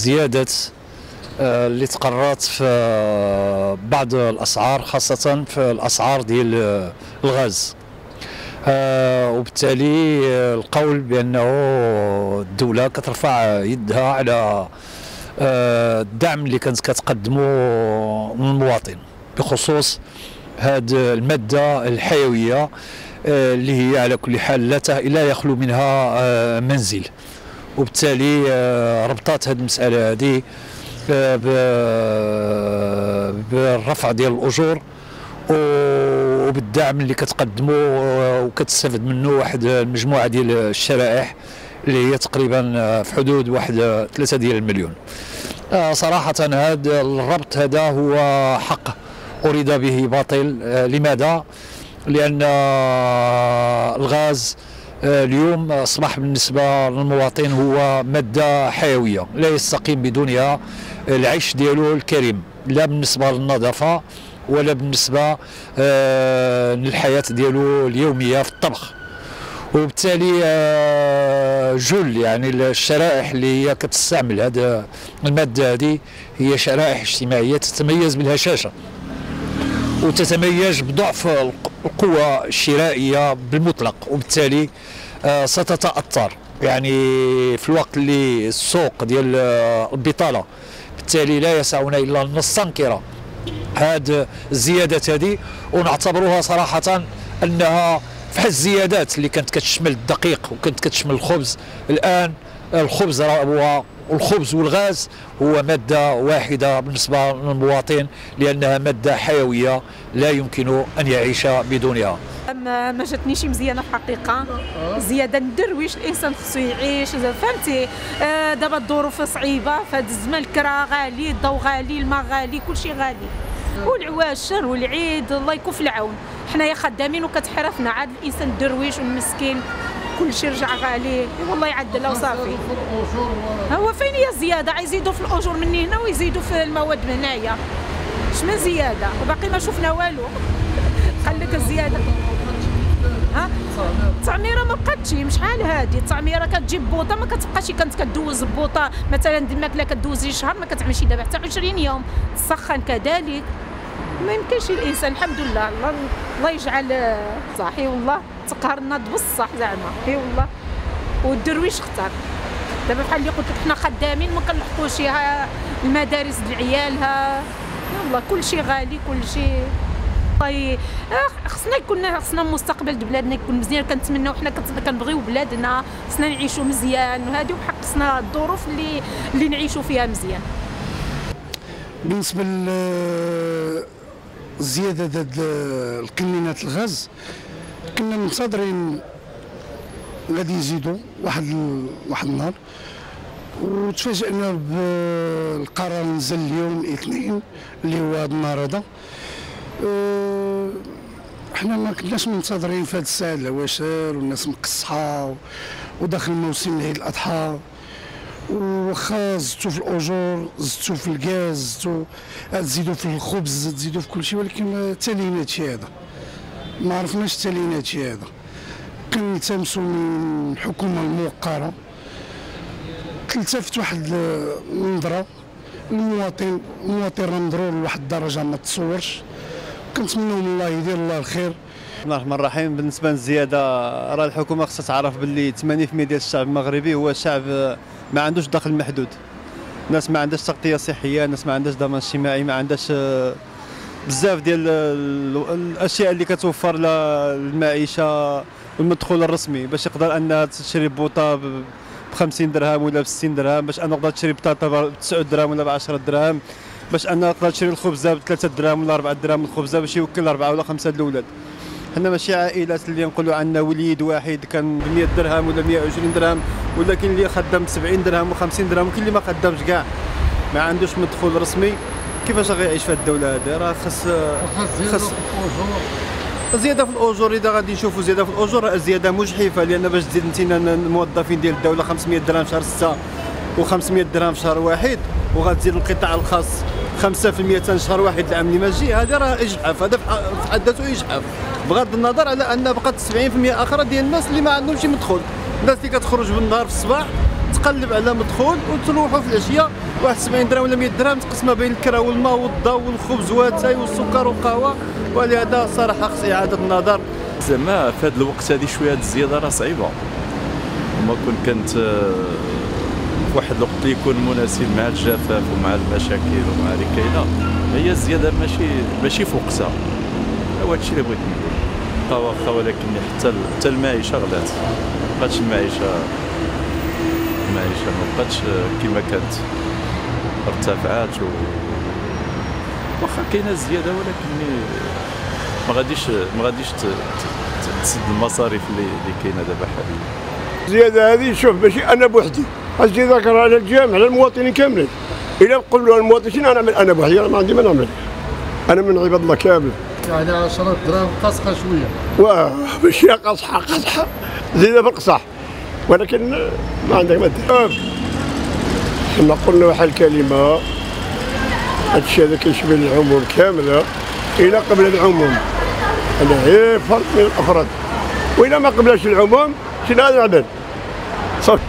زيادة آه، اللي تقررت في آه، بعض الأسعار خاصة في الأسعار ديال آه، الغاز. وبالتالي القول بأنه الدولة كترفع يدها على الدعم اللي كانت كتقدمه للمواطن بخصوص هذه المادة الحيوية اللي هي على كل حال لا يخلو منها منزل. وبالتالي آه، ربطات هذه المسألة هذه آه، ب- بالرفع ديال الأجور وبالدعم اللي كتقدمه وكتستافد منه واحد المجموعه ديال الشرائح اللي هي تقريبا آه، في حدود واحد 3 ديال المليون. آه، صراحة هذا الربط هذا هو حق أريد به باطل. آه، لماذا؟ آه، الغاز آه، اليوم أصبح بالنسبة للمواطن هو مادة حيوية لا يستقيم بدونها العيش ديالو الكريم لا بالنسبة للنظافة ولا بالنسبة آه، للحياة ديالو اليومية في الطبخ. وبالتالي آه، جل يعني الشرائح اللي هي كتستعمل هذا المادة هذه هي شرائح اجتماعية تتميز بالهشاشة وتتميز بضعف القوة الشرائية بالمطلق وبالتالي آه، ستتأثر. يعني في الوقت اللي السوق ديال آه، البطالة بالتالي لا يسعنا إلا أن نستنكر هذه الزيادات هذه ونعتبروها صراحة أنها فحال الزيادات اللي كانت كتشمل الدقيق وكانت كتشمل الخبز الآن الخبز هو الخبز والغاز هو مادة واحدة بالنسبة للمواطن لأنها مادة حيوية لا يمكن أن يعيش بدونها. ما ما جاتنيش مزيانة في الحقيقة زيادة ندرويش الإنسان خصو يعيش فهمتي؟ آه دابا الظروف صعيبة هذا الزمان الكرا غالي الضو غالي الماء غالي كلشي غالي. والعواشر والعيد الله يكون في العون. حنايا خدامين وكتحرفنا عاد الإنسان الدرويش والمسكين كلشي رجع غالي والله يعدلها وصافي هو فين هي الزياده يزيدوا في الأجور من هنا ويزيدوا في المواد من هنايا. شما زيادة؟ وباقي ما شفنا والو. قال لك الزياده ها؟ التعميره ما بقاتش. شحال هادي؟ التعميره كتجيب بوطة ما كتبقاش كانت كدوز بوطه مثلا الماكله كدوزي شهر ما كتعملش دابا حتى 20 يوم. تسخن كذلك. ما يمكنش الإنسان الحمد لله. الله يجعل آه، صحي تقهرنا بصح زعما. إي والله. والدرويش اختار. دابا بحال اللي قلت لك حنا خدامين ما كنلحقوش المدارس العيال ها يلا كل شيء غالي كل شيء والله آه، خصنا يكون خصنا المستقبل بلادنا يكون مزيان. كنتمناو حنا كنبغيو بلادنا خصنا نعيشوا مزيان. وهذه وبحق خصنا الظروف اللي اللي نعيشوا فيها مزيان. بالنسبة للزياده ديال الكمينات الغاز كنا منتظرين غادي يزيدوا واحد واحد النهار وتفاجئنا بالقرار نزل اليوم الاثنين اللي هو هذا النهار هذا أه، إحنا ما كناش منتظرين في هذه الساعة العواشر والناس مقصحة وداخل موسم عيد الأضحى. وخا زدتوا في الأجور زدتوا في الغاز زدتوا تزيدوا في الخبز تزيدوا في كل شيء ولكن ما تالينا هادشي هذا. ما عرفناش تالينا هادشي هذا. كنلتمسوا من الحكومة الموقرة. تلتفت واحد النظره المواطن المواطن راه مضرور لواحد الدرجة ما تصورش. كنتمنوا من الله يدير الله الخير. بسم الله الرحمن الرحيم. بالنسبة للزيادة راه الحكومة خصها تعرف باللي 80% ديال الشعب المغربي هو شعب ما عندوش دخل محدود. الناس ما عندهاش تغطية صحية الناس ما عندهاش ضمان اجتماعي ما عندهاش بزاف ديال ال- الاشياء اللي كتوفر لها المعيشة والمدخول الرسمي باش يقدر انها تشري بوطة ب 50 درهم ولا ب 60 درهم باش أنا نقدر تشري بطاطا ب 9 درهم ولا ب 10 درهم باش أنا نقدر تشري الخبزه ب 3 درهم ولا 4 درهم الخبزه باش يوكل أربعة ولا خمسة الأولاد. حنا ماشي عائلات اللي نقولوا عندنا وليد واحد كان ب 100 درهم ولا 120 درهم ولا كاين اللي خدام ب 70 درهم و50 درهم وكاين اللي ما خدامش كاع. ما عندوش مدخول رسمي. كيفاش غيعيش في الدولة هذه؟ راه خاص خاص زيادة في الأجور. إذا غادي نشوفوا زيادة في الأجور راه زيادة مجحفة لأن باش تزيد انت الموظفين ديال الدولة 500 درهم شهر 6 و500 درهم شهر واحد وغتزيد القطاع الخاص 5% تاع شهر واحد العام. اللي ما جي هذا راه اجحاف هذا في في حد ذاته اجحاف بغض النظر على أن بقات 70% أخرى ديال الناس اللي ما عندهمش مدخول. الناس اللي كتخرج بالنهار في الصباح وتقلب على مدخول وتروحوا في العشية. واحد 70 درهم ولا 100 درهم تقسمها بين الكرا والماء والضوء والخبز واتاي والسكر والقهوة. ولهذا صراحة خص إعادة النظر. زعما في هذا الوقت هذه شوية الزيادة راه صعيبة. وما كون كانت آه، واحد الوقت اللي يكون مناسب مع الجفاف ومع المشاكل ومع اللي كاينة. هي الزيادة ماشي ماشي في وقتها هو هادشي اللي بغيت نقول. واخا ولكن حتى حتى المعيشة غلات. ما بقاتش المعيشة المعيشه ما بقاتش آه، كما كانت. ارتفعات و واخا كاينة زيادة ولكن ما غاديش ما غاديش تسد المصاريف اللي اللي كاينة دابا حاليا. الزيادة هذه شوف ماشي أنا بوحدي. الزيادة كان على الجامع على المواطنين كاملين. إلا نقول المواطنين أنا نعمل أنا بوحدي أنا ما عندي ما نعمل. أنا من عباد الله كامل. يعني 10 دراهم قصقه شوية. واه ماشي قصحة قصحة زيادة بالقصح ولكن ما عندك ما دير كما قلنا واحد الكلمة هادشي هذا كيشمل العموم كاملة. إلى قبل العموم. أنا هي فرق من الأفراد. وإذا ما قبلش العموم شنو غادي نعمل صافي